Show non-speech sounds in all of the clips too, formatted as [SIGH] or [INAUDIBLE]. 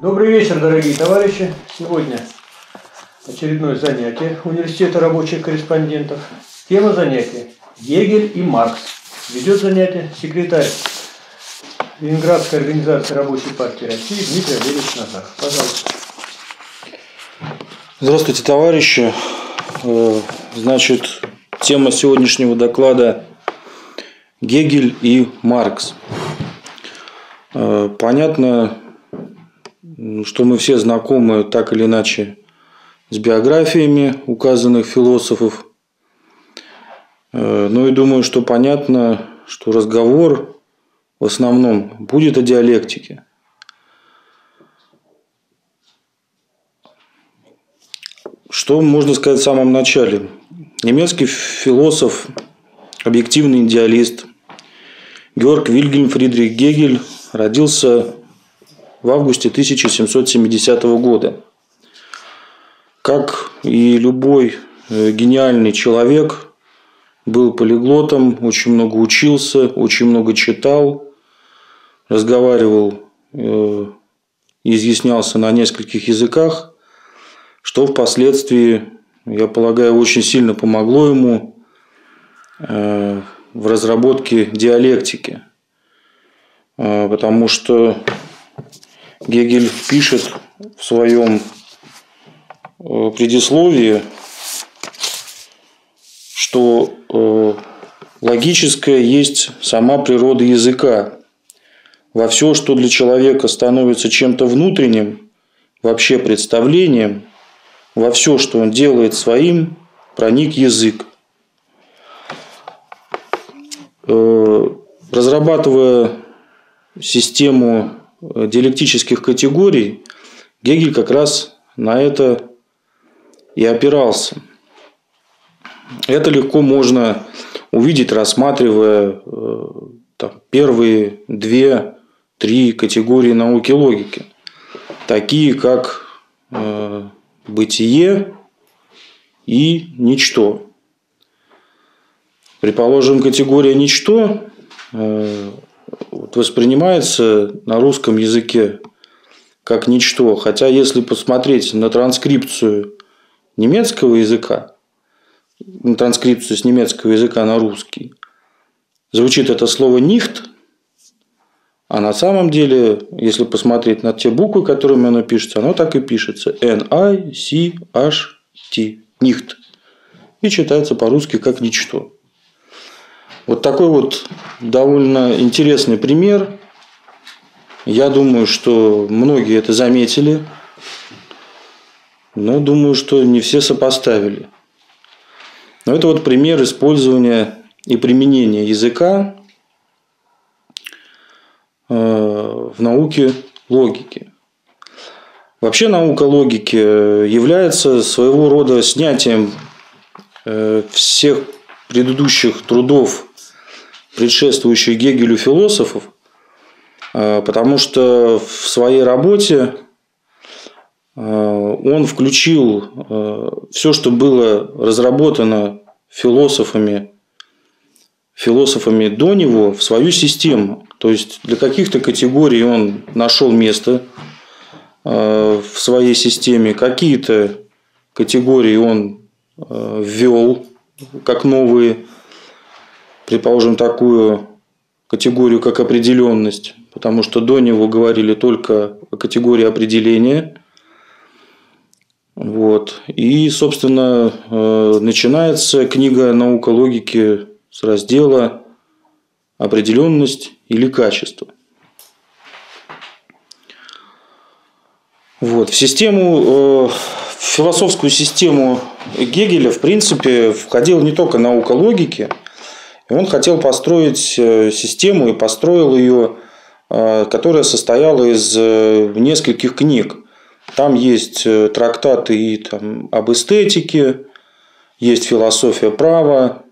Добрый вечер, дорогие товарищи. Сегодня очередное занятие Университета рабочих корреспондентов. Тема занятия – Гегель и Маркс. Ведет занятие секретарь Ленинградской организации Рабочей партии России Дмитрий Олегович Назар. Пожалуйста. Здравствуйте, товарищи. Э, значит, тема сегодняшнего доклада – Гегель и Маркс. Э, понятно, что мы все знакомы так или иначе с биографиями указанных философов. Э, ну и думаю, что понятно, что разговор в основном будет о диалектике. Что можно сказать в самом начале? Немецкий философ, объективный идеалист Георг Вильгельм Фридрих Гегель родился в августе 1770 года. Как и любой э, гениальный человек, был полиглотом, очень много учился, очень много читал, разговаривал э, изъяснялся на нескольких языках, что впоследствии, я полагаю, очень сильно помогло ему э, в разработке диалектики. Э, потому что Гегель пишет в своем предисловии, что логическое есть сама природа языка. Во все, что для человека становится чем-то внутренним, вообще представлением, во все, что он делает своим, проник язык. Э, разрабатывая систему Э, диалектических категорий, Гегель как раз на это и опирался. Это легко можно увидеть, рассматривая э, там, первые две, три категории науки логики, такие как э, бытие и ничто. Предположим, категория ничто э, воспринимается на русском языке как ничто. Хотя, если посмотреть на транскрипцию немецкого языка, транскрипцию с немецкого языка на русский, звучит это слово «нихт», а на самом деле, если посмотреть на те буквы, которыми оно пишется, оно так и пишется. N-I-C-H-T. Нихт. И читается по-русски как ничто. Вот такой вот довольно интересный пример. Я думаю, что многие это заметили, но думаю, что не все сопоставили. Но это вот пример использования и применения языка э, в науке логики. Вообще наука логики является своего рода снятием э, всех предыдущих трудов предшествующих Гегелю философов, э, потому что в своей работе э, он включил э, все, что было разработано философами, философами до него в свою систему. То есть для каких-то категорий он нашел место в своей системе, какие-то категории он ввел как новые, предположим, такую категорию, как определенность, потому что до него говорили только о категории определения. Вот. И, собственно, э, начинается книга «Наука логики» с раздела «Определенность или качество». Вот. В систему, э, в философскую систему Гегеля, в принципе, входила не только наука логики – и он хотел построить э, систему и построил ее, которая состояла из нескольких книг. Там есть трактаты и там, об эстетике, есть философия права,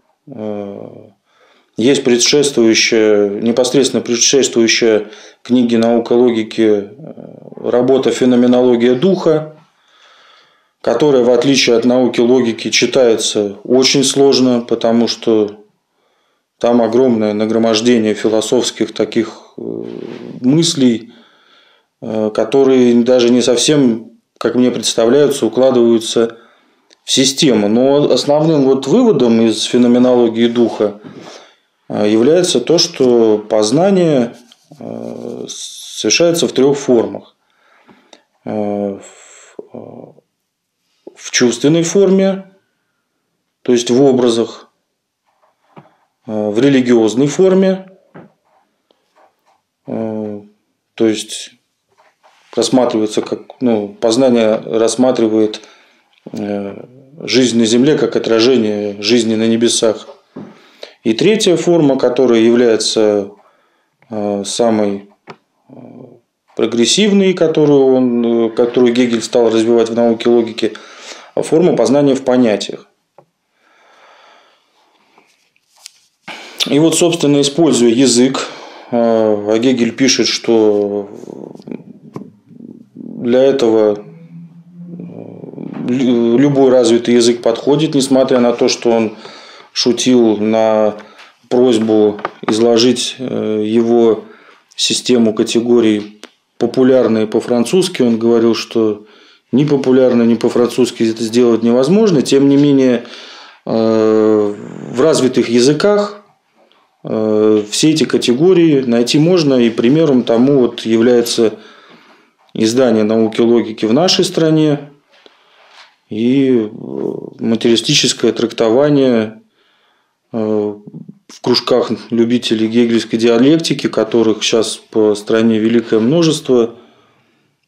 есть предшествующая, непосредственно предшествующая книге наука логики работа «Феноменология духа», которая, в отличие от науки логики, читается очень сложно, потому что там огромное нагромождение философских таких э, мыслей, э, которые даже не совсем, как мне представляются, укладываются в систему. Но основным вот выводом из феноменологии духа э, является то, что познание совершается в трех формах. В чувственной форме, то есть в образах, в религиозной форме, то есть рассматривается как ну, познание рассматривает э, жизнь на Земле как отражение жизни на небесах. И третья форма, которая является э, самой э, прогрессивной, которую, он, которую Гегель стал развивать в науке логики, форма познания в понятиях. И вот, собственно, используя язык, а Гегель пишет, что для этого э, любой развитый язык подходит, несмотря на то, что он шутил на просьбу изложить э, его систему категорий популярные по-французски. Он говорил, что ни популярно, ни по-французски это сделать невозможно. Тем не менее, э, в развитых языках все эти категории найти можно, и примером тому вот является издание науки логики в нашей стране и э, материалистическое трактование э, в кружках любителей гегельской диалектики, которых сейчас по стране великое множество,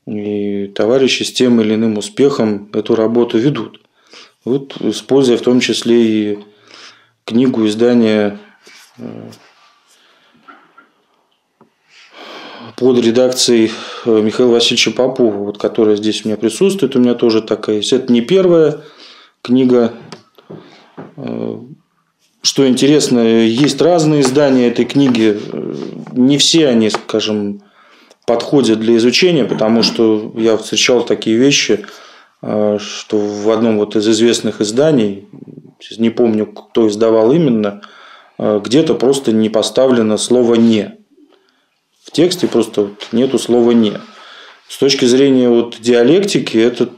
и товарищи с тем или иным успехом эту работу ведут. Вот, используя в том числе и книгу издания э, под редакцией э, Михаила Васильевича Попова, вот, которая здесь у меня присутствует, у меня тоже такая есть. Это не первая книга. Э, что интересно, есть разные издания этой книги. Не все они, скажем, подходят для изучения, потому что я встречал такие вещи, э, что в одном вот из известных изданий, не помню, кто издавал именно, где-то просто не поставлено слово «не» в тексте просто вот нету слова «не». С точки зрения вот диалектики, это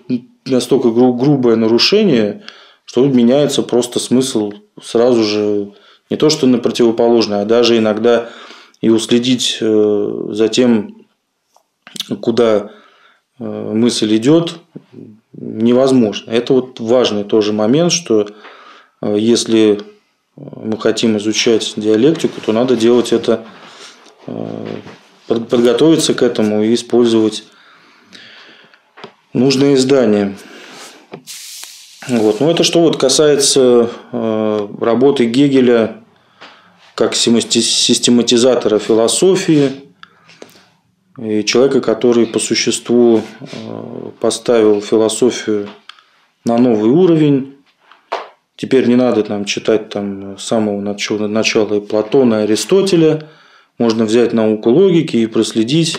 настолько гру- грубое нарушение, что меняется просто смысл сразу же не то что на противоположное, а даже иногда и уследить э, за тем, куда э, мысль идет, невозможно. Это вот важный тоже момент, что э, если мы хотим изучать диалектику, то надо делать это подготовиться к этому и использовать нужные издания. Вот. Ну, это что вот касается э, работы Гегеля как систематизатора философии и человека, который по существу э, поставил философию на новый уровень. Теперь не надо там читать там, с самого начала, начала и Платона, и Аристотеля – можно взять науку логики и проследить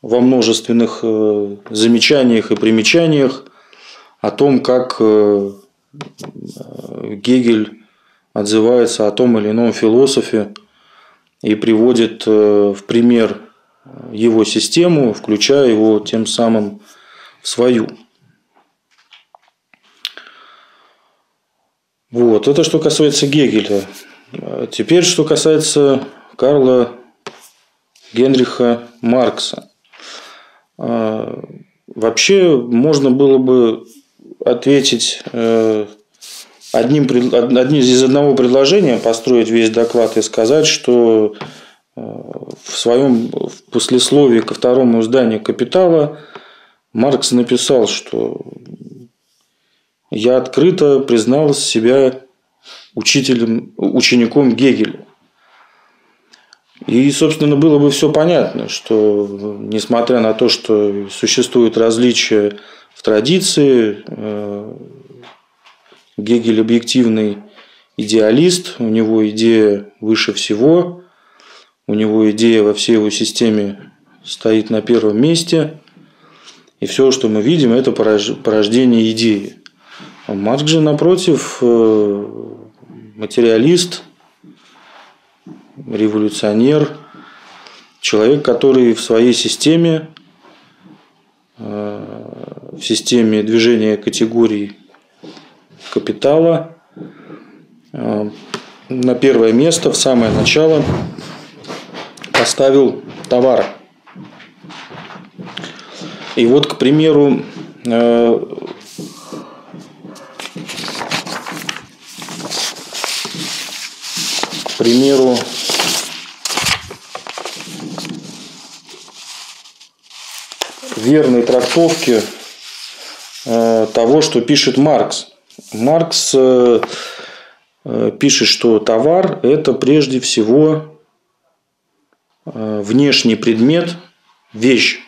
во множественных э, замечаниях и примечаниях о том, как э, Гегель отзывается о том или ином философе и приводит э, в пример его систему, включая его тем самым в свою. Вот, это что касается Гегеля. Теперь, что касается Карла Генриха Маркса. А, вообще можно было бы ответить э, одним, одним из одного предложения, построить весь доклад и сказать, что э, в своем послесловии ко второму изданию «Капитала» Маркс написал, что я открыто признал себя учителем, учеником Гегеля. И, собственно, было бы все понятно, что несмотря на то, что существуют различия в традиции, э, Гегель объективный идеалист, у него идея выше всего, у него идея во всей его системе стоит на первом месте. и все, что мы видим, это порождение идеи. А Маркс же, напротив, э, материалист, революционер, человек, который в своей системе, э, в системе движения категорий капитала, э, на первое место, в самое начало поставил товар. И вот, к примеру, э, к примеру, верной трактовки э, того, что пишет Маркс. Маркс э, пишет, что товар – это прежде всего внешний предмет, вещь.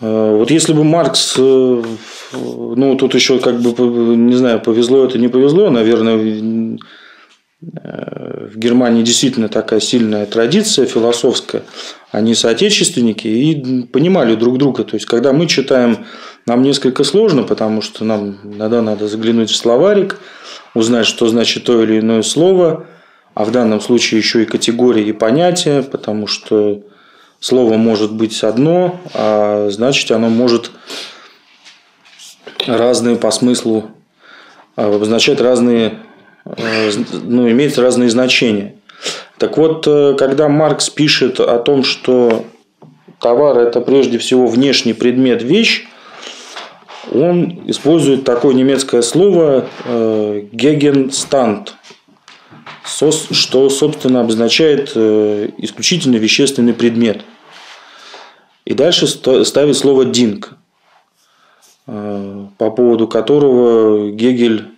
Э, вот если бы Маркс, э, ну тут еще как бы, не знаю, повезло это, не повезло, наверное, э, в Германии действительно такая сильная традиция философская, они соотечественники и понимали друг друга. То есть, когда мы читаем, нам несколько сложно, потому что нам иногда надо заглянуть в словарик, узнать, что значит то или иное слово, а в данном случае еще и категории и понятия, потому что слово может быть одно, а значит оно может разные по смыслу а, обозначать разные, э, ну, иметь разные значения. Так вот, э, когда Маркс пишет о том, что товар – это прежде всего внешний предмет, вещь, он использует такое немецкое слово «гегенстант», что, собственно, обозначает э, исключительно вещественный предмет. И дальше ставит слово «динг», э, по поводу которого Гегель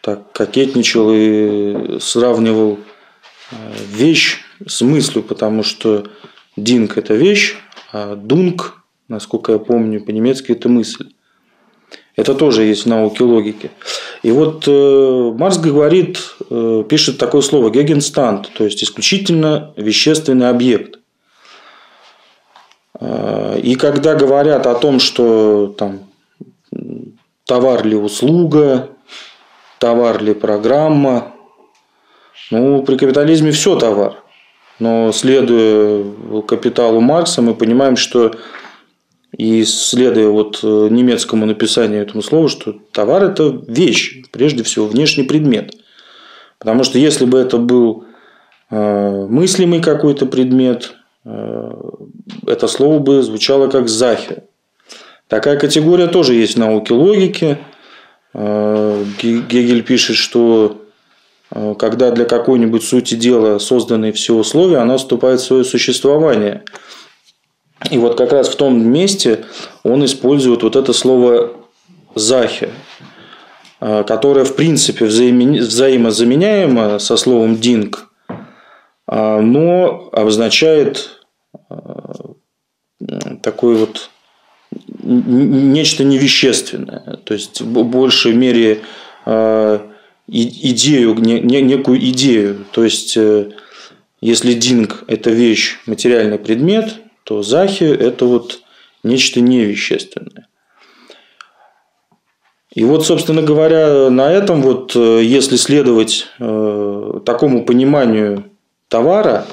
так кокетничал и сравнивал э, вещь с мыслью, потому что динг – это вещь, а дунг, насколько я помню, по-немецки – это мысль. Это тоже есть в науке логики. И вот э, Маркс говорит, э, пишет такое слово гегенстант, то есть исключительно вещественный объект. И когда говорят о том, что там, товар ли услуга, товар ли программа, ну, при капитализме все товар. Но следуя капиталу Маркса, мы понимаем, что и следуя вот э, немецкому написанию этому слова, что товар – это вещь, прежде всего, внешний предмет. Потому что если бы это был э, мыслимый какой-то предмет, э, это слово бы звучало как «захи». Такая категория тоже есть в науке логики. Гегель пишет, что когда для какой-нибудь сути дела созданы все условия, она вступает в свое существование – и вот как раз в том месте он использует вот это слово «захи», э, которое в принципе взаимозаменяемо со словом «динг», э, но обозначает э, такой вот нечто невещественное, то есть в большей мере идею, некую идею. То есть, если динг – это вещь, материальный предмет, то захи – это вот нечто невещественное. И вот, собственно говоря, на этом вот, э, если следовать э, такому пониманию товара,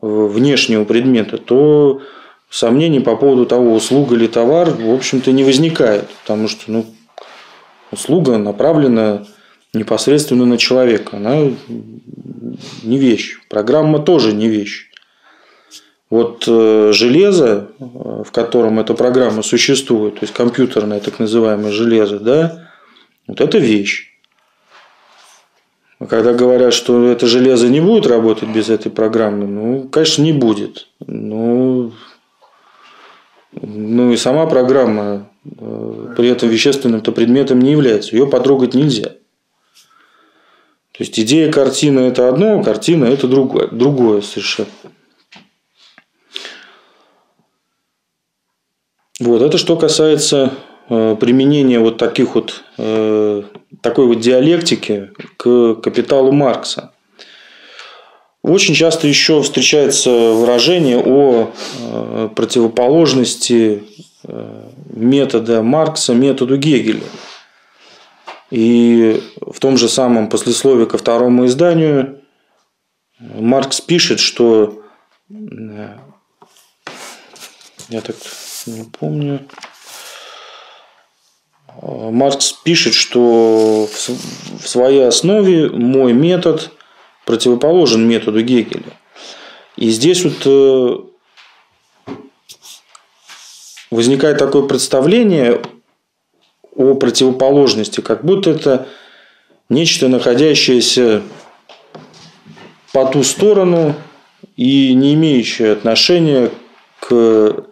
э, внешнего предмета, то сомнений по поводу того, услуга или товар, в общем-то, не возникает. Потому что ну, услуга направлена непосредственно на человека. Она не вещь. Программа тоже не вещь. Вот э, железо, в котором эта программа существует, то есть компьютерное так называемое железо, да, вот это вещь. Когда говорят, что это железо не будет работать без этой программы, ну, конечно, не будет. Ну, ну и сама программа э, при этом вещественным-то предметом не является. Ее потрогать нельзя. То есть идея картины это одно, картина это другое, другое совершенно. Вот, это что касается э, применения вот таких вот, э, такой вот диалектики к капиталу Маркса. Очень часто еще встречается выражение о э, противоположности э, метода Маркса методу Гегеля. И в том же самом послесловии ко второму изданию Маркс пишет, что я так не помню. Маркс пишет, что в своей основе мой метод противоположен методу Гегеля. И здесь вот э, возникает такое представление о противоположности, как будто это нечто, находящееся по ту сторону и не имеющее отношения к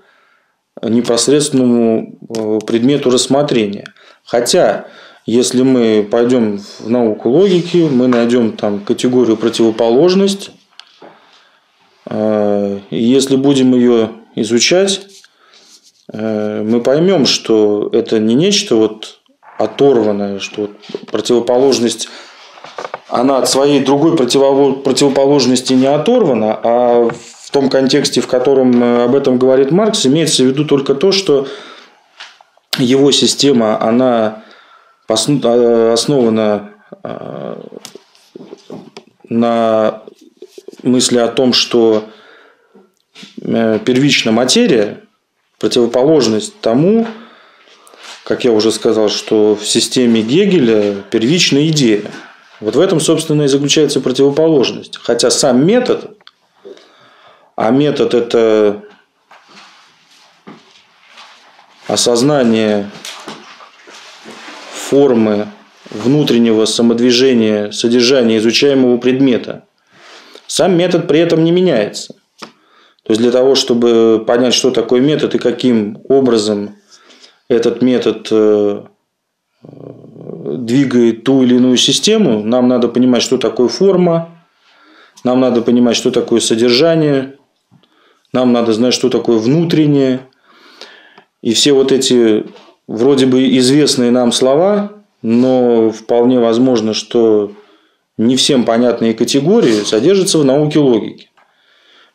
непосредственному э, предмету рассмотрения. Хотя, если мы пойдем в науку логики, мы найдем там категорию противоположность. Э, если будем ее изучать, э, мы поймем, что это не нечто вот оторванное, что вот противоположность она от своей другой противоположности не оторвана, а в том контексте, в котором э, об этом говорит Маркс, имеется в виду только то, что его система, она основана э, на мысли о том, что первичная материя противоположность тому, как я уже сказал, что в системе Гегеля первичная идея. Вот в этом, собственно, и заключается противоположность. Хотя сам метод, а метод – это осознание формы внутреннего самодвижения, содержания изучаемого предмета. Сам метод при этом не меняется. То есть для того, чтобы понять, что такое метод и каким образом этот метод э, двигает ту или иную систему, нам надо понимать, что такое форма, нам надо понимать, что такое содержание, нам надо знать, что такое внутреннее. И все вот эти вроде бы известные нам слова, но вполне возможно, что не всем понятные категории содержатся в науке логики.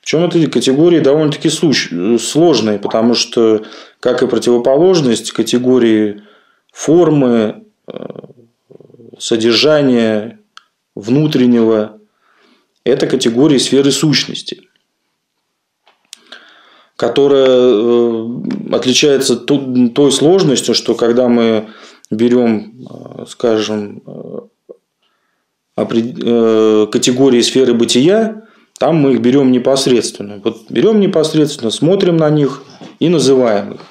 Причем эти категории довольно-таки сложные, потому что, как и противоположность, категории формы, э, содержания внутреннего – это категории сферы сущности, которая э, отличается той сложностью, что когда мы берем, э, скажем, категории сферы бытия, там мы их берем непосредственно. Вот берем непосредственно, смотрим на них и называем их.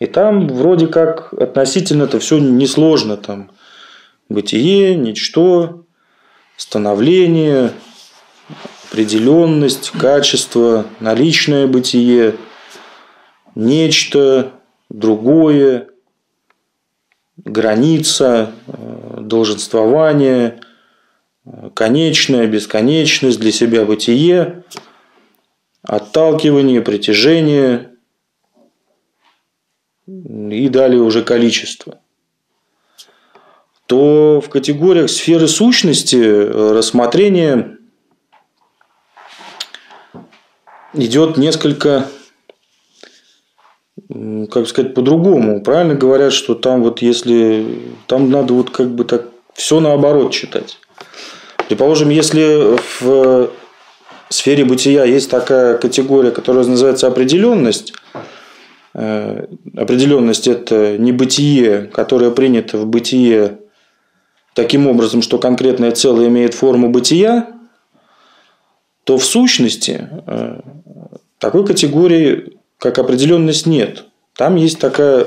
И там вроде как относительно это все несложно. Там бытие, ничто, становление, определенность, качество, наличное бытие, нечто, другое, граница, э, долженствование, конечное, бесконечность, для себя бытие, отталкивание, притяжение, и далее уже количество, то в категориях сферы сущности э, рассмотрение идет несколько, как сказать, по-другому. Правильно говорят, что там вот если там надо вот как бы так все наоборот читать. Предположим, если в сфере бытия есть такая категория, которая называется определенность, Э, определенность – это не бытие, которое принято в бытие таким образом, что конкретное целое имеет форму бытия, то в сущности э, такой категории, как определенность, нет. Там есть такая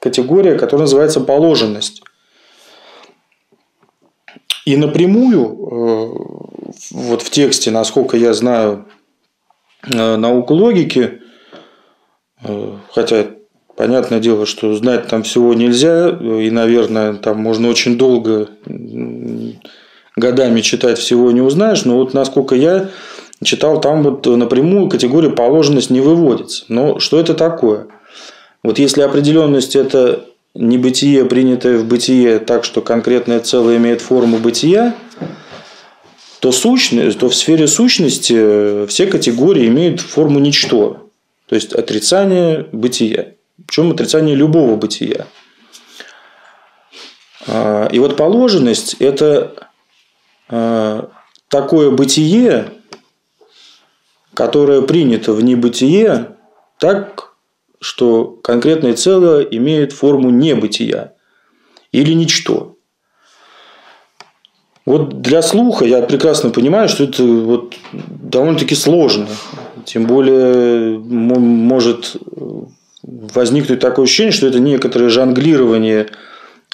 категория, которая называется положенность. И напрямую, э, вот в тексте, насколько я знаю науку логики, Хотя, понятное дело, что знать там всего нельзя, и, наверное, там можно очень долго, годами читать всего не узнаешь, но вот насколько я читал, там вот напрямую категория положенность не выводится. Но что это такое? Вот если определенность – это не бытие, принятое в бытие так, что конкретное целое имеет форму бытия, то, сущность, то в сфере сущности все категории имеют форму ничто. То есть отрицание бытия. Причем отрицание любого бытия. А, и вот положенность – это а, такое бытие, которое принято в небытие так, что конкретное целое имеет форму небытия или ничто. Вот для слуха я прекрасно понимаю, что это вот довольно-таки сложно. Тем более может возникнуть такое ощущение, что это некоторое жонглирование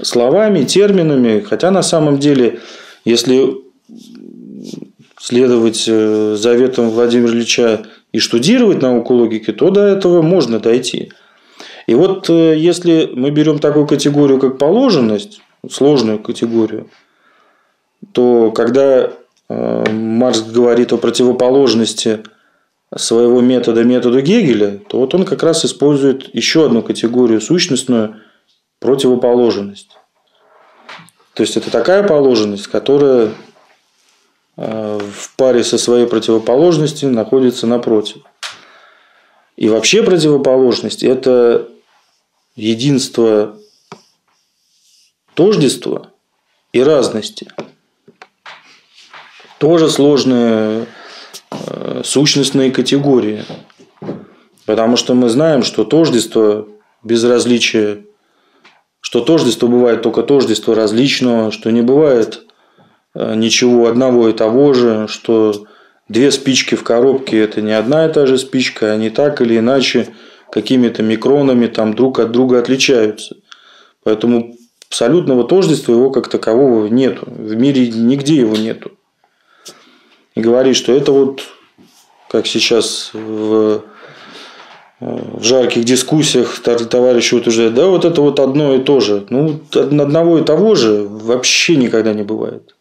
словами, терминами, хотя на самом деле, если следовать э, заветам Владимира Ильича и штудировать науку логики, то до этого можно дойти. И вот э, если мы берем такую категорию, как положенность, сложную категорию, то когда э, Маркс говорит о противоположности своего метода методу Гегеля, то вот он как раз использует еще одну категорию сущностную противоположность. То есть это такая положенность, которая в паре со своей противоположностью находится напротив. И вообще противоположность – это единство тождества и разности. Тоже сложные э, сущностные категории. Потому что мы знаем, что тождество, безразличие что тождество бывает только тождество различного, что не бывает э, ничего одного и того же, что две спички в коробке – это не одна и та же спичка, они так или иначе какими-то микронами там друг от друга отличаются. Поэтому абсолютного тождества его как такового нету. В мире нигде его нету. И говорит, что это вот, как сейчас в в жарких дискуссиях товарищи утверждают, да, вот это вот одно и то же. Ну, одного и того же вообще никогда не бывает.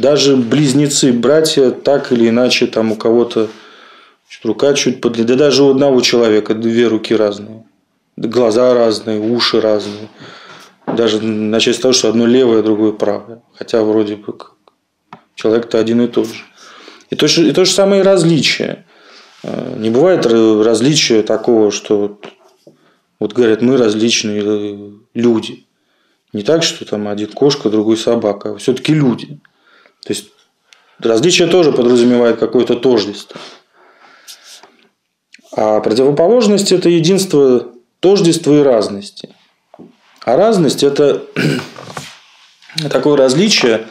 Даже близнецы, братья, так или иначе, там у кого-то рука чуть подле, да даже у одного человека две руки разные, глаза разные, уши разные. Даже начать с того, что одно левое, другое правое. Хотя вроде бы человек-то один и тот же. И то, и то же самое и различие. Э, не бывает различия такого, что вот говорят, мы различные люди. Не так, что там один кошка, другой собака, а все-таки люди. То есть различие тоже подразумевает какое-то тождество. А противоположность – это единство тождества и разности. А разность – это [CLEARS THROAT] такое различие,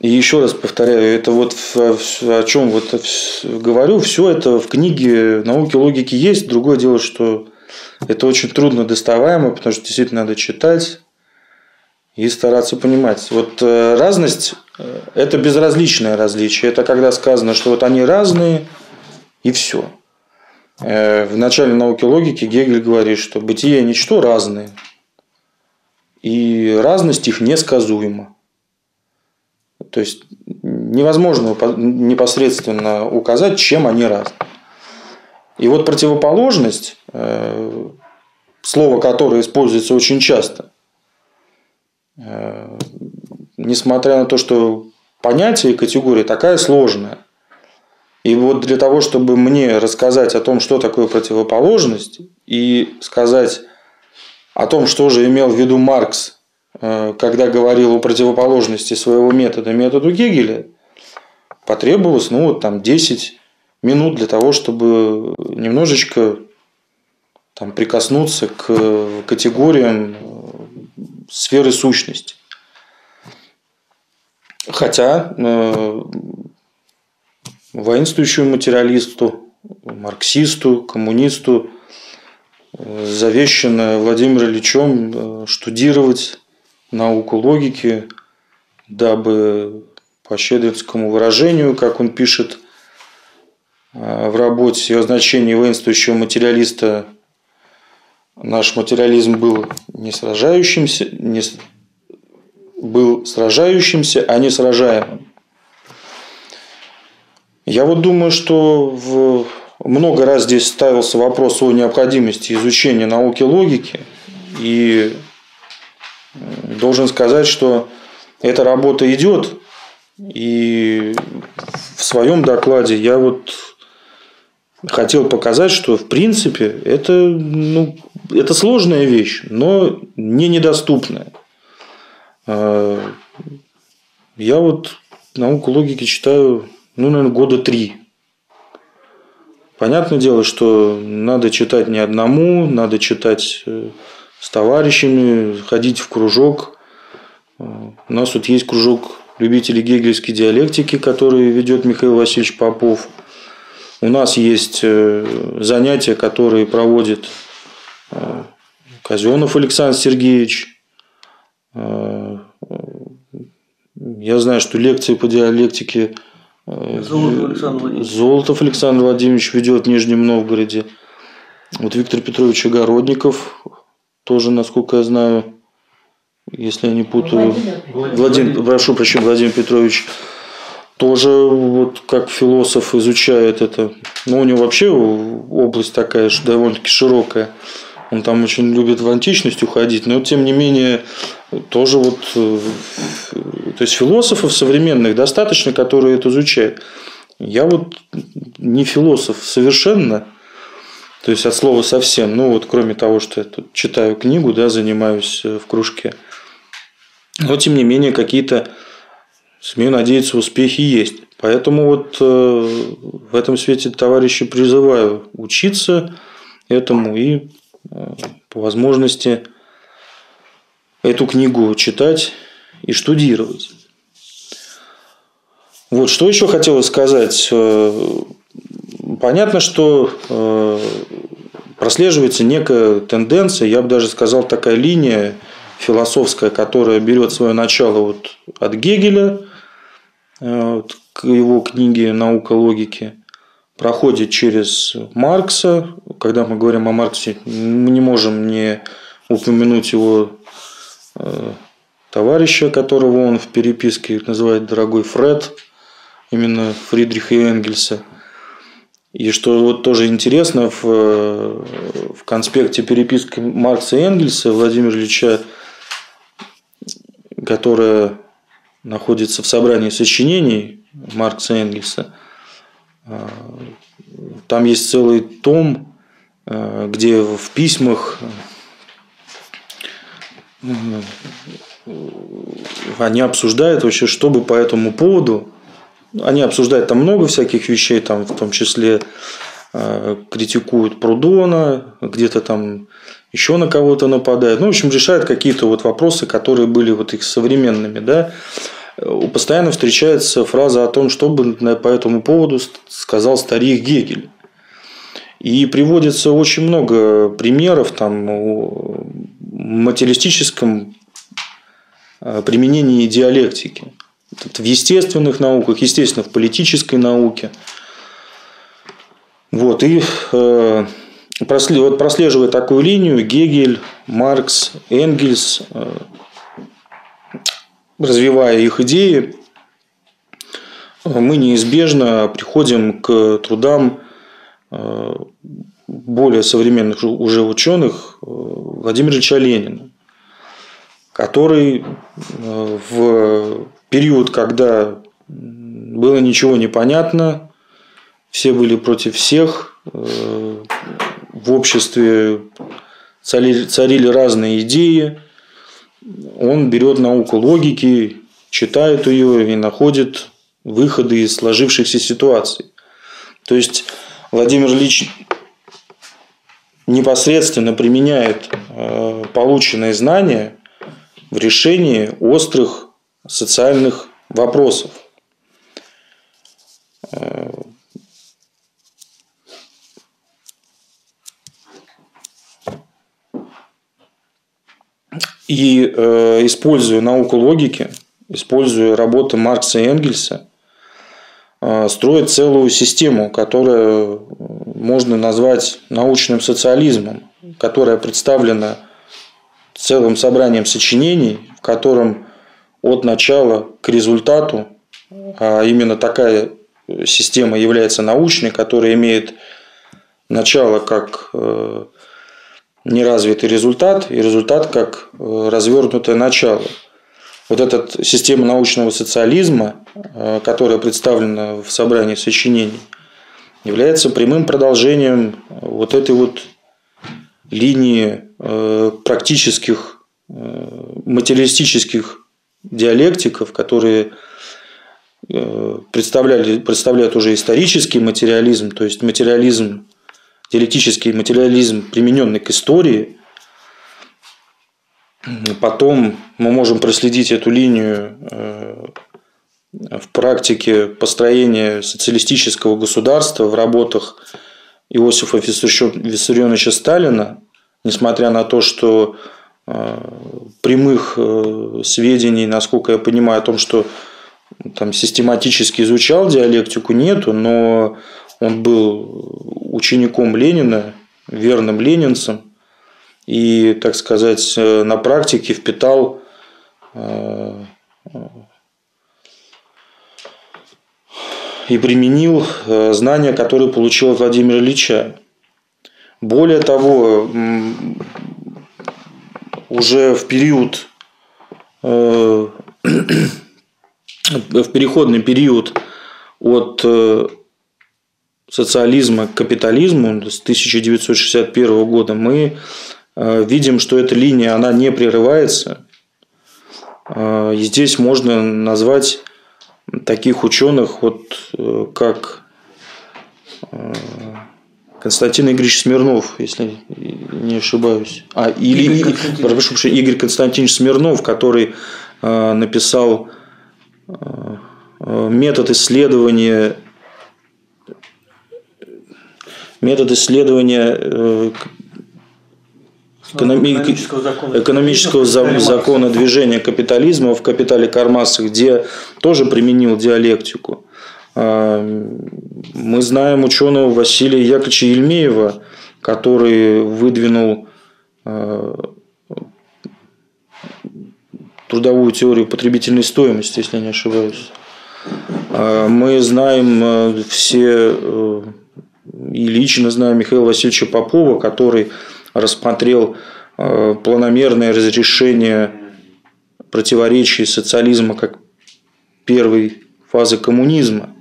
и еще раз повторяю, это вот о чем вот говорю, все это в книге науки логики есть. Другое дело, что это очень трудно доставаемо, потому что действительно надо читать и стараться понимать. Вот э, разность э, – это безразличное различие. Это когда сказано, что вот они разные и все. Э, в начале науки логики Гегель говорит, что бытие и ничто разные. И разность их несказуема. То есть невозможно непосредственно указать, чем они разные. И вот противоположность, слово которое используется очень часто, несмотря на то, что понятие и категория такая сложная, и вот для того, чтобы мне рассказать о том, что такое противоположность, и сказать о том, что же имел в виду Маркс Э, когда говорил о противоположности своего метода методу Гегеля, потребовалось ну, вот, там, 10 минут для того, чтобы немножечко там, прикоснуться к категориям э, сферы сущности. Хотя э, воинствующему материалисту, марксисту, коммунисту э, завещано Владимиром Ильичем штудировать науку логики, дабы по щедринскому выражению, как он пишет э, в работе о значении воинствующего материалиста, наш материализм был не сражающимся, не, был сражающимся, а не сражаемым. Я вот думаю, что в, много раз здесь ставился вопрос о необходимости изучения науки логики, и Должен сказать, что эта работа идет, И в своем докладе я вот хотел показать, что в принципе это, ну, это сложная вещь, но не недоступная. А, я вот науку логики читаю, ну, наверное, года три. Понятное дело, что надо читать не одному, надо читать э, с товарищами, ходить в кружок. А, у нас тут есть кружок любителей гегельской диалектики, который ведет Михаил Васильевич Попов. У нас есть э, занятия, которые проводит Казенов Александр Сергеевич. Я знаю, что лекции по диалектике Золотов Александр Владимирович. Золотов Александр Владимирович ведет в Нижнем Новгороде. Вот Виктор Петрович Огородников тоже, насколько я знаю, если я не путаю. Владимир. Владимир, прошу прощения, Владимир Петрович тоже вот как философ изучает это. Но у него вообще область такая что довольно-таки широкая. Он там очень любит в античность уходить, но тем не менее тоже вот, э, то есть философов современных достаточно, которые это изучают. Я вот не философ совершенно, то есть от слова совсем, ну вот кроме того, что я тут читаю книгу, да, занимаюсь э, в кружке, но тем не менее какие-то, смею надеяться, успехи есть. Поэтому вот э, в этом свете товарищи призываю учиться этому и по возможности эту книгу читать и штудировать. Вот, что еще хотелось сказать. Э, понятно, что э, прослеживается некая тенденция, я бы даже сказал, такая линия философская, которая берет свое начало вот от Гегеля, э, к его книге «Наука логики», проходит через Маркса. Когда мы говорим о Марксе, мы не можем не упомянуть его э, товарища, которого он в переписке называет дорогой Фред, именно Фридриха Энгельса. И что вот тоже интересно, в, в конспекте переписки Маркса и Энгельса Владимира Ильича, которая находится в собрании сочинений Маркса и Энгельса – там есть целый том, э, где в письмах э, они обсуждают вообще, что бы по этому поводу. Они обсуждают там много всяких вещей, там в том числе э, критикуют Прудона, где-то там еще на кого-то нападают. Ну, в общем, решают какие-то вот вопросы, которые были вот их современными, да постоянно встречается фраза о том, что бы по этому поводу сказал старик Гегель. И приводится очень много примеров там, о материалистическом э, применении диалектики. В естественных науках, естественно, в политической науке. Вот, и э, прослеживая такую линию, Гегель, Маркс, Энгельс, э, развивая их идеи, мы неизбежно приходим к трудам э, более современных уже ученых э, Владимира Ильича Ленина, который э, в период, когда было ничего не понятно, все были против всех, в обществе царили, царили разные идеи, он берет науку логики, читает ее и находит выходы из сложившихся ситуаций. То есть Владимир Ильич непосредственно применяет э, полученные знания в решении острых социальных вопросов. И э, используя науку логики, используя работы Маркса и Энгельса, э, строит целую систему, которую можно назвать научным социализмом, которая представлена целым собранием сочинений, в котором от начала к результату, а именно такая система является научной, которая имеет начало как э, неразвитый результат и результат как э, развернутое начало. вот эта система научного социализма, э, которая представлена в собрании сочинений, является прямым продолжением вот этой вот линии э, практических материалистических диалектиков, которые представляли, представляют уже исторический материализм, то есть материализм, диалектический материализм, примененный к истории, Потом мы можем проследить эту линию э, в практике построения социалистического государства в работах Иосифа Виссарионовича Сталина, несмотря на то, что э, прямых э, сведений, насколько я понимаю, о том, что там систематически изучал диалектику, нету, но он был учеником Ленина, верным ленинцем, и, так сказать, э, на практике впитал э, и применил э, знания, которые получил от Владимира Ильича. Более того, уже в период, [CLEARS THROAT] в переходный период от социализма к капитализму с 1961 года мы Э, видим, что эта линия, она не прерывается. Э, и здесь можно назвать таких ученых, вот, э, как Константин Игоревич Смирнов, если не ошибаюсь. А, или, Игорь, прошу прощения, Игорь Константинович Смирнов, который написал метод исследования метод исследования экономического закона, экономического закона движения капитализма в «Капитале Кармаса», где тоже применил диалектику. А, мы знаем ученого Василия Яковлевича Ельмеева, который выдвинул а, трудовую теорию потребительной стоимости, если я не ошибаюсь. А, мы знаем все э, и лично знаем Михаила Васильевича Попова, который рассмотрел э, планомерное разрешение противоречий социализма как первой фазы коммунизма.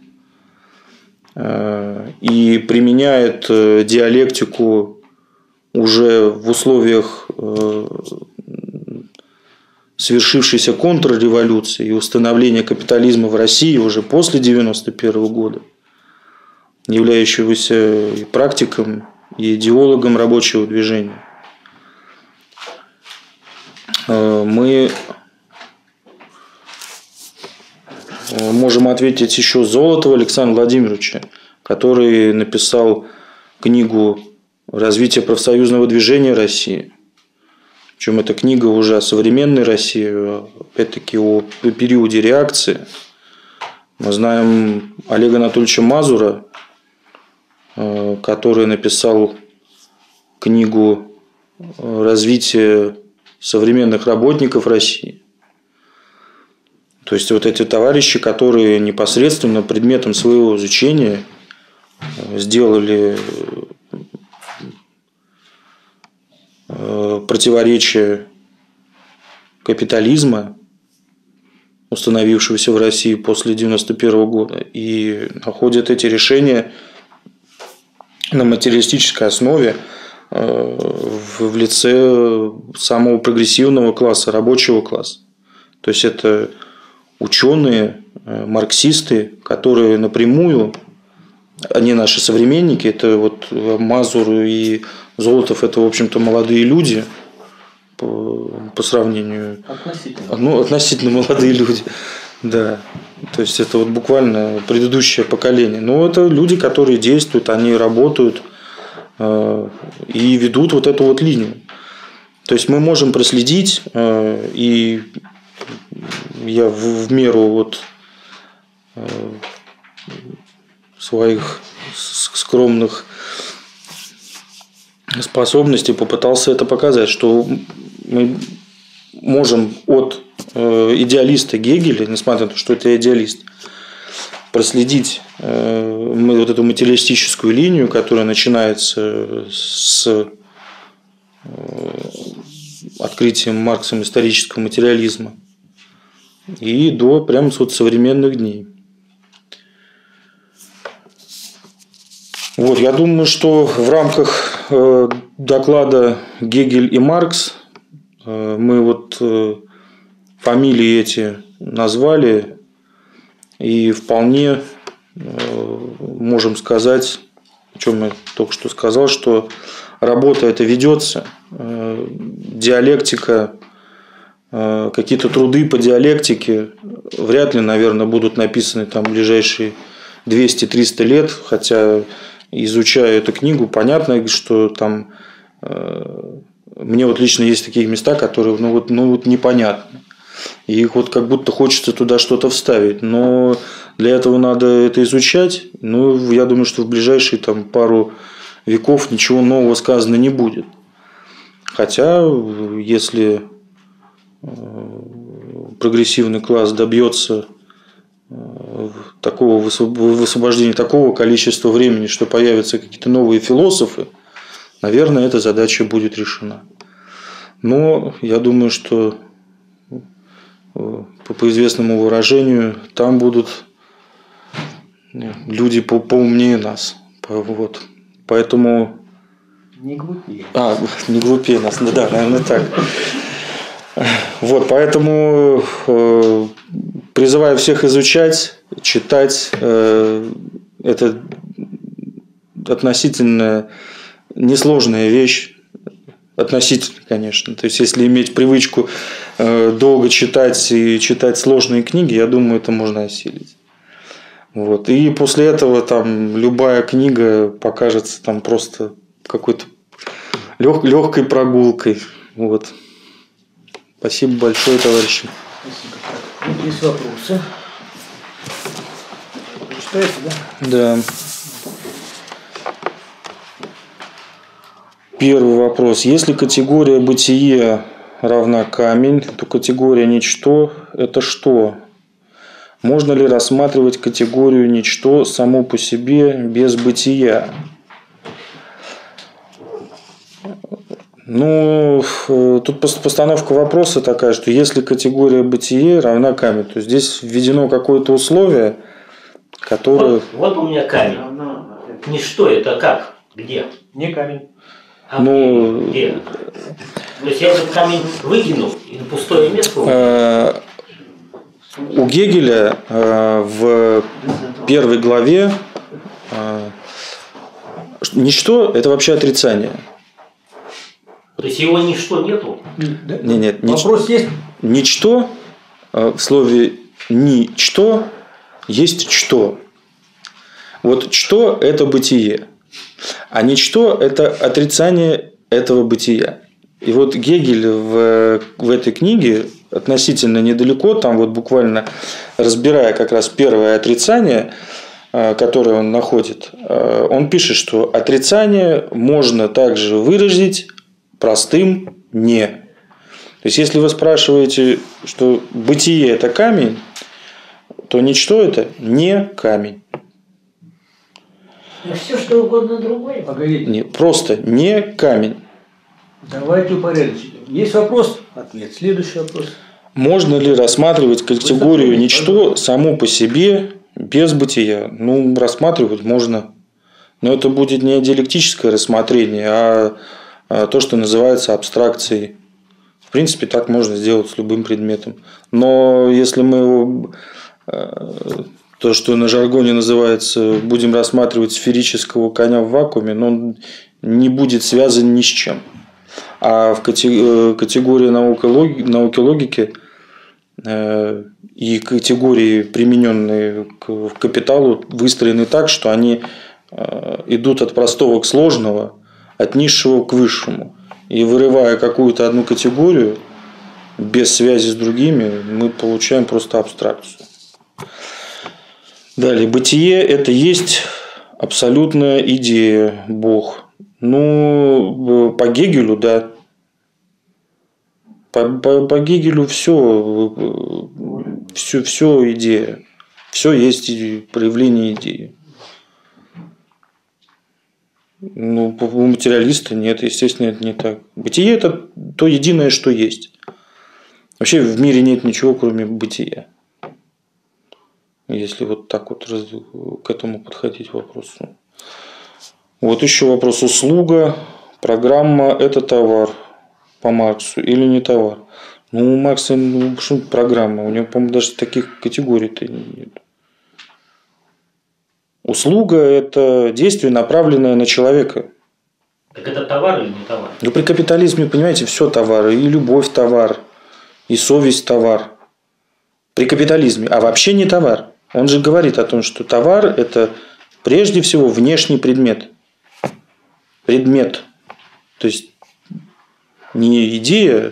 Э, и применяет э, диалектику уже в условиях свершившейся контрреволюции и установления капитализма в России уже после 1991 года, являющегося практиком и идеологом рабочего движения. Э, мы э, можем ответить еще Золотого Александра Владимировича, который написал книгу «Развитие профсоюзного движения России». Причем эта книга уже о современной России, опять-таки о периоде реакции. Мы знаем Олега Анатольевича Мазура, который написал книгу э, «Развитие современных работников России». То есть вот эти товарищи, которые непосредственно предметом своего изучения э, сделали противоречие капитализма, установившегося в России после 1991 года, и находят эти решения – на материалистической основе э, в лице самого прогрессивного класса, рабочего класса. То есть это ученые, э, марксисты, которые напрямую, они наши современники, это вот Мазур и Золотов, это, в общем-то, молодые люди по, по сравнению... Относительно. Ну, относительно молодые люди, да. То есть это вот буквально предыдущее поколение. Но это люди, которые действуют, они работают э, и ведут вот эту вот линию. То есть мы можем проследить, э, и я в, меру вот э, своих скромных способностей попытался это показать, что мы можем от идеалиста Гегеля, несмотря на то, что это идеалист, проследить э, вот эту материалистическую линию, которая начинается с э, открытием Марксом исторического материализма и до прям вот современных дней. Вот, я думаю, что в рамках э, доклада Гегель и Маркс э, мы вот э, фамилии эти назвали и вполне можем сказать, о чем я только что сказал, что работа эта ведется, диалектика, какие-то труды по диалектике вряд ли, наверное, будут написаны там в ближайшие 200-300 лет, хотя изучая эту книгу, понятно, что там э, мне вот лично есть такие места, которые ну вот, ну вот непонятны. И вот как будто хочется туда что-то вставить. Но для этого надо это изучать. Ну, я думаю, что в ближайшие там, пару веков ничего нового сказано не будет. Хотя, если э, прогрессивный класс добьется такого высвобождения такого количества времени, что появятся какие-то новые философы, наверное, эта задача будет решена. Но я думаю, что э, по, по известному выражению там будут э, люди по, поумнее нас. Вот. Поэтому... Не глупее. А, не глупее нас, да, да, наверное, так. Вот, поэтому э, призываю всех изучать, читать. Э, это относительно несложная вещь. Относительно, конечно. То есть, если иметь привычку э, долго читать и читать сложные книги, я думаю, это можно осилить. Вот. И после этого там любая книга покажется там просто какой-то лег, легкой прогулкой. Вот. Спасибо большое, товарищи. Спасибо. Есть вопросы? Читаете, да? Да. Первый вопрос. Если категория бытие равна камень, то категория ничто – это что? Можно ли рассматривать категорию ничто само по себе без бытия? Ну, тут постановка вопроса такая, что если категория бытие равна камень, то здесь введено какое-то условие, которое... Вот, вот у меня камень. Ничто это как? Где? Не камень. А Ну, где? То есть я этот камень выкинул и на пустое место? Э, У Гегеля э, в первой главе э, ничто – это вообще отрицание. То есть его ничто нету? Нет, нич- Вопрос есть? Ничто в слове ничто есть что. Вот что – это бытие, а ничто – это отрицание этого бытия. И вот Гегель в, в этой книге относительно недалеко, там вот буквально разбирая как раз первое отрицание, э, которое он находит, э, он пишет, что отрицание можно также выразить простым «не». То есть, если вы спрашиваете, что бытие – это камень, то ничто – это не камень. Все что угодно другое. Погодите. Не, просто не камень. Давайте упорядочим. Есть вопрос? Ответ. Следующий вопрос. Можно ли рассматривать категорию ничто само по себе без бытия? Ну, рассматривать можно. Но это будет не диалектическое рассмотрение, а а, то, что называется абстракцией. В принципе, так можно сделать с любым предметом. Но если мы его, а, то, что на жаргоне называется, будем рассматривать сферического коня в вакууме, но он не будет связан ни с чем. А в э, категории науки, науки логики э, и категории, примененные к капиталу, выстроены так, что они э, идут от простого к сложного – от низшего к высшему. И вырывая какую-то одну категорию, без связи с другими, мы получаем просто абстракцию. Далее, бытие – это есть абсолютная идея, Бог. Ну, по Гегелю, да. По, по, по Гегелю все, все, все идея. Все есть проявление идеи. Ну, у материалиста нет, естественно, это не так. Бытие – это то единое, что есть. Вообще в мире нет ничего, кроме бытия. Если вот так вот к этому подходить вопросу. Вот еще вопрос. Услуга, программа – это товар по Марксу или не товар? Ну, у Маркса ну, программа? У него, по-моему, даже таких категорий-то нет. Услуга – это действие, направленное на человека. Так это товар или не товар? Ну, при капитализме, понимаете, все товары. И любовь товар, и совесть товар. При капитализме. А вообще не товар. Он же говорит о том, что товар – это прежде всего внешний предмет. Предмет. То есть, не идея.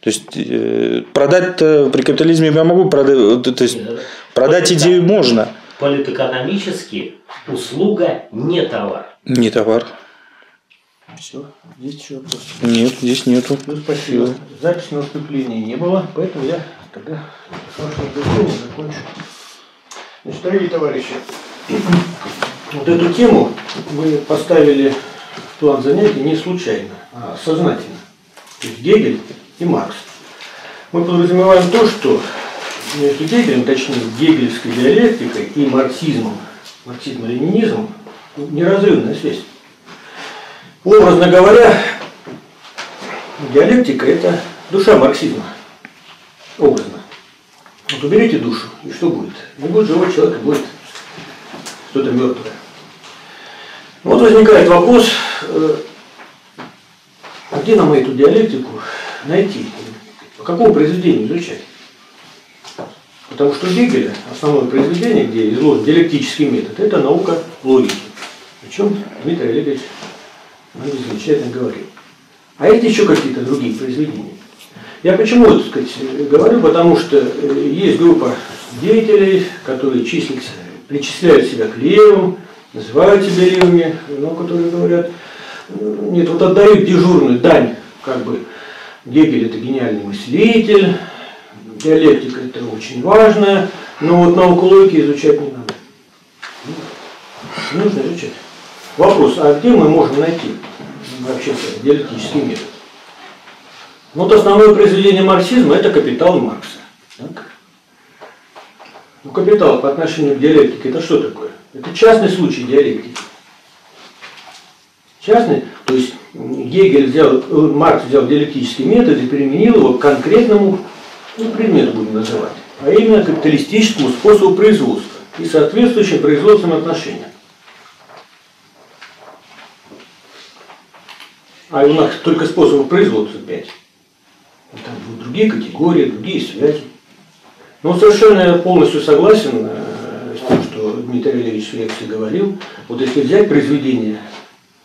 То есть, э, продать при капитализме я могу продать. То есть, продать идею можно. Политэкономически услуга не товар. Не товар. Все, есть еще вопрос. Нет, здесь нету. Ну, спасибо. Всё. Запись на выступление не было, поэтому я тогда с вашего разрешения закончу. Значит, дорогие товарищи, вот эту тему мы поставили в план занятий не случайно, а сознательно. То есть Гегель и Маркс. Мы подразумеваем то, что между Гегелем, точнее гегельской диалектикой и марксизмом, марксизм-ленинизмом неразрывная связь. Образно говоря, диалектика – это душа марксизма. Образно. Вот уберите душу, и что будет? Не будет живого человека, будет что-то мертвое. Вот возникает вопрос, э, а где нам эту диалектику найти? По какому произведению изучать? Потому что Гегеля основное произведение, где изложен диалектический метод, это наука логики. О чем Дмитрий Олегович замечательно говорил. А есть еще какие-то другие произведения. Я почему это сказать, говорю? Потому что э, есть группа деятелей, которые числятся, причисляют себя к левым, называют себя левыми, но которые говорят, э, нет, вот отдают дежурную дань, как бы Гегель это гениальный мыслитель, диалектика это очень важно, но вот науку логики изучать не надо. Не нужно изучать. Вопрос, а где мы можем найти вообще диалектический метод? Ну, вот основное произведение марксизма – это «Капитал Маркса». Так? Ну, капитал по отношению к диалектике – это что такое? Это частный случай диалектики. Частный, то есть Гегель взял, э, Маркс взял диалектический метод и применил его к конкретному ну, предмету, будем называть, а именно капиталистическому способу производства и соответствующим производственным отношениям. А у нас только способов производства 5. Там будут другие категории, другие связи. Но совершенно я полностью согласен э, с тем, что Дмитрий Олегович в лекции говорил. Вот если взять произведение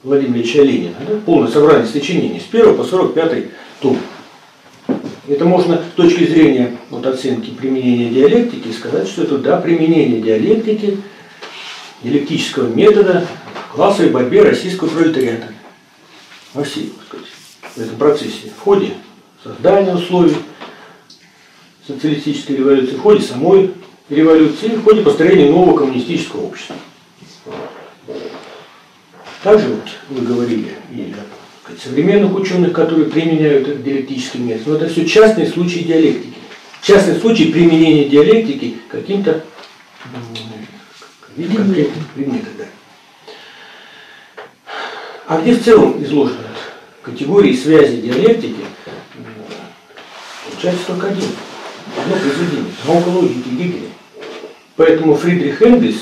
Владимира Ильича Ленина, да, полное собрание сочинений с 1 по 45 том, это можно с точки зрения вот, оценки применения диалектики сказать, что это да, применение диалектики, диалектического метода классовой борьбе российского пролетариата во всей, так сказать, в этом процессе, в ходе создания условий социалистической революции, в ходе самой революции, в ходе построения нового коммунистического общества. Также вот вы говорили и о современных ученых, которые применяют этот диалектический метод. Но это все частные случаи диалектики. Частный случай применения диалектики каким-то м, конкретным предметам. Да. А где в целом изложены категории связи диалектики, получается только один. Одно произведение. Наука логики Гегеля. Поэтому Фридрих Энгельс,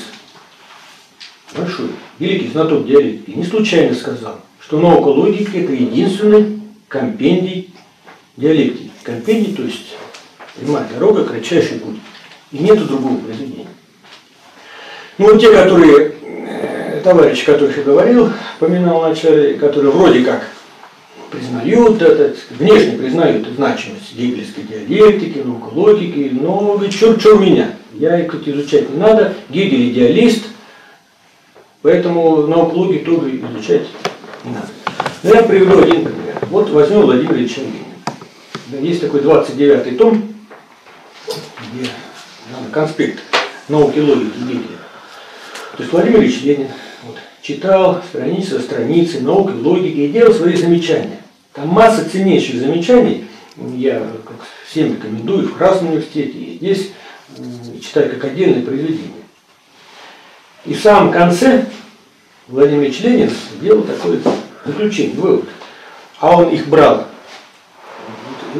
большой, великий знаток диалектики, не случайно сказал, что наука логики – это единственный компендий диалектики. Компендий, то есть прямая дорога, кратчайший путь. И нету другого произведения. Ну, те, которые, э, товарищи, которых я говорил, поминал вначале, которые вроде как признают это, внешне признают значимость гегельской диалектики, наука логики, но говорит, черт, черт меня, я их тут изучать не надо, Гегель идеалист, поэтому науку логики тоже изучать не надо. Но я приведу один пример. Вот возьмем Владимира Ильича Ленина. Да, Есть такой 29-й том, где конспект науки логики Гегеля. То есть Владимир Ильич Ленин вот, читал страницы за страницей науки, логики и делал свои замечания. Там масса ценнейших замечаний, я как всем рекомендую в Красном университете и здесь читать как отдельное произведение. И в самом конце Владимир Ильич Ленин делал такое заключение, вывод. А он их брал,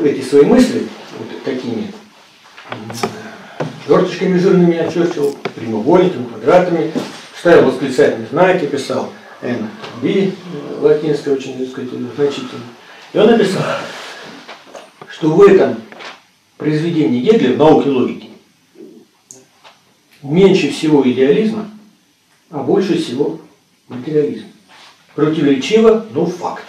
эти свои мысли, вот такими черточками жирными очерчивал, прямоугольниками, квадратами, ставил восклицательные знаки, писал N, B, латинское очень, так сказать, значительно. И он написал, что в этом произведении Гегеля в науке логики меньше всего идеализма, а больше всего материализма. Противоречиво, но факт.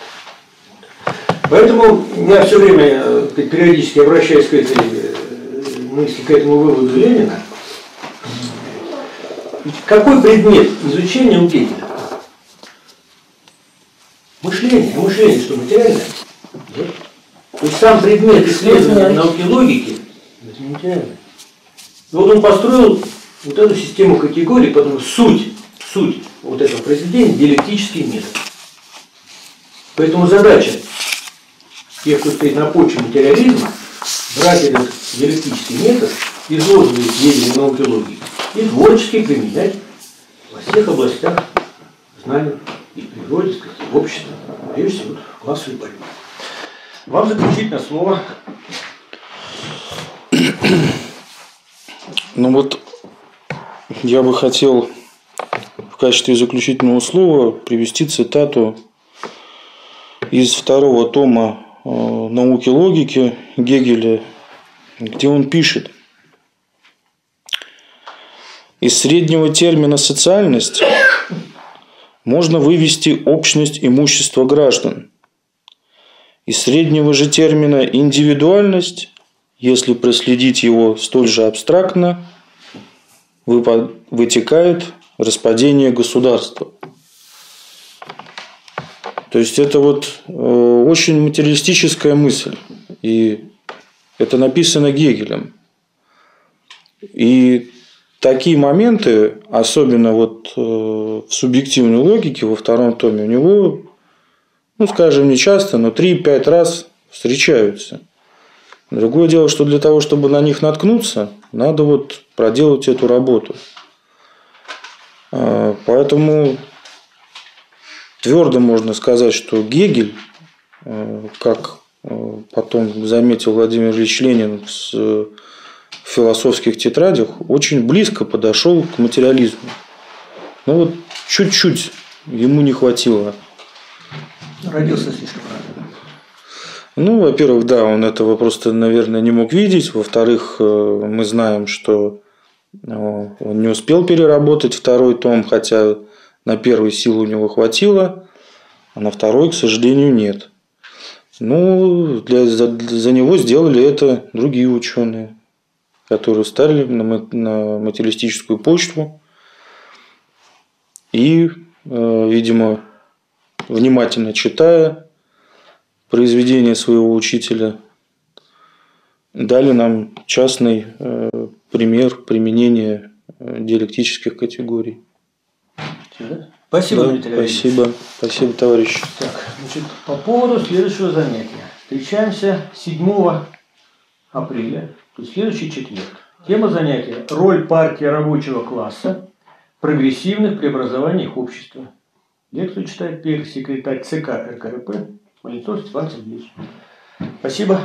Поэтому я все время э, периодически обращаюсь к этой э, мысли, к этому выводу Ленина. Какой предмет изучения у Гегеля? Мышление. Мышление что, материальное? Нет. То есть сам предмет исследования науки логики. И вот он построил вот эту систему категорий, потому что суть, суть вот этого произведения – диалектический метод. Поэтому задача тех, кто стоит на почве материализма, брать этот диалектический метод, изложенный в Гегеле науки логики, и творчески применять во всех областях знаний и природе, и в обществе, прежде всего в классовой борьбе. Вам заключительное слово. Ну вот я бы хотел в качестве заключительного слова привести цитату из второго тома э, науки логики Гегеля, где он пишет. Из среднего термина «социальность» можно вывести общность имущества граждан. Из среднего же термина «индивидуальность», если проследить его столь же абстрактно, вытекает распадение государства. То есть это вот э, очень материалистическая мысль. И это написано Гегелем. И такие моменты, особенно вот э, в субъективной логике во втором томе, у него, ну, скажем, не часто, но 3-5 раз встречаются. Другое дело, что для того, чтобы на них наткнуться, надо вот проделать эту работу. А, поэтому твердо можно сказать, что Гегель, э, как э, потом заметил Владимир Ильич Ленин в философских тетрадях, очень близко подошел к материализму. Ну вот чуть-чуть ему не хватило. Родился слишком рано. Ну, во-первых, да, он этого просто, наверное, не мог видеть. Во-вторых, э, мы знаем, что он не успел переработать второй том, хотя на первый силу у него хватило, а на второй, к сожалению, нет. Ну, для, за, за него сделали это другие ученые, которые стали на, на материалистическую почту и, э, видимо, внимательно читая произведения своего учителя, дали нам частный э, пример применения э, диалектических категорий. Спасибо, да, Спасибо. Спасибо, товарищ. Так, значит, по поводу следующего занятия. Встречаемся 7 апреля, то есть следующий четверг. Тема занятия – роль партии рабочего класса в прогрессивных преобразованиях общества. Лекцию читает первый ЦК РКРП Малинцов Степан Сергеевич. Спасибо.